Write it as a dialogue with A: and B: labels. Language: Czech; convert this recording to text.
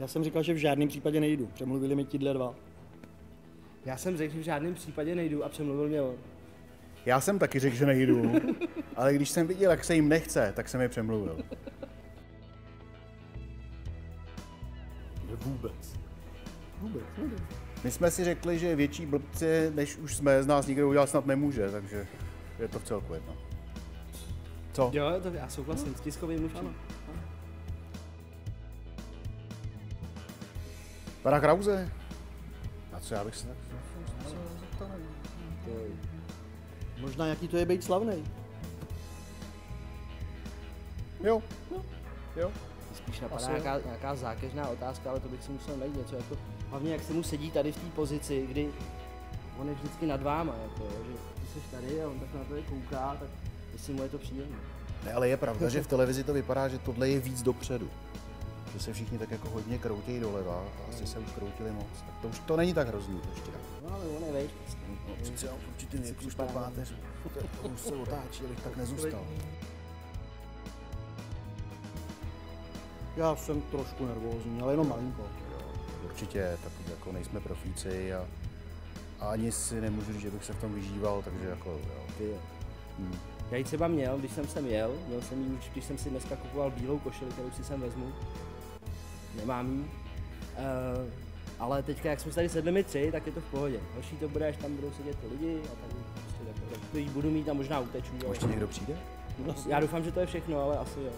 A: Já jsem říkal, že v žádném případě nejdu. Přemluvili mi tíhle dva.
B: Já jsem řekl, že v žádném případě nejdu a přemluvil mě on.
C: Já jsem taky řekl, že nejdu, ale když jsem viděl, jak se jim nechce, tak jsem je přemluvil.
A: Vůbec. Vůbec, nevím.
C: My jsme si řekli, že větší blbci, než už jsme, z nás nikdo udělat snad nemůže, takže je to v celku jedno. Co?
B: Jo, to já souhlasím s tiskovým mluvčím.
C: Pana Krause? Na co já bych se tak...
A: Možná jaký to je být slavný.
C: Jo, jo.
B: Spíš napadá
C: Asi jo.
B: nějaká, nějaká zákeřná otázka, ale to bych si musel najít něco jako, hlavně jak se mu sedí tady v té pozici, kdy on je vždycky nad váma, jako, jo, že ty jsi tady a on tak na to kouká, tak jestli mu je to příjemné.
C: Ne, ale je pravda, že v televizi to vypadá, že tohle je víc dopředu. Že se všichni tak jako hodně kroutějí doleva a asi se už kroutili moc. Tak to už to není tak hrozný ještě.
B: No ale on je vejš.
C: No, přece jenom v věku už to páteř, to už se otáčí, abych tak nezůstal.
A: Já jsem trošku nervózní, ale jenom malinko.
C: Určitě, tak jako nejsme profíci a, a ani si nemůžu říct, že bych se v tom vyžíval, takže jako jo.
B: Ty.
C: Hmm.
B: Já ji třeba měl, když jsem sem jel, měl jsem ji už, když jsem si dneska kupoval bílou košili, kterou si sem vezmu. Nemám ji. Uh, ale teďka, jak jsme se tady sedli my tři, tak je to v pohodě. Horší to bude, až tam budou sedět ty lidi a tady prostě tak, jí budu mít a možná uteču.
C: A ještě někdo přijde?
B: Já doufám, že to je všechno, ale asi jo.